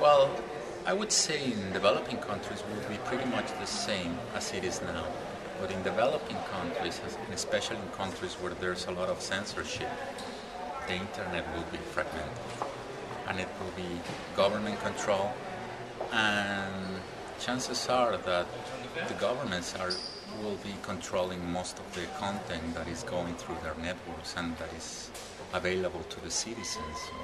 Well, I would say in developing countries it would be pretty much the same as it is now. But in developing countries, and especially in countries where there's a lot of censorship, the internet will be fragmented. And it will be government control. And chances are that the governments are will be controlling most of the content that is going through their networks and that is available to the citizens. So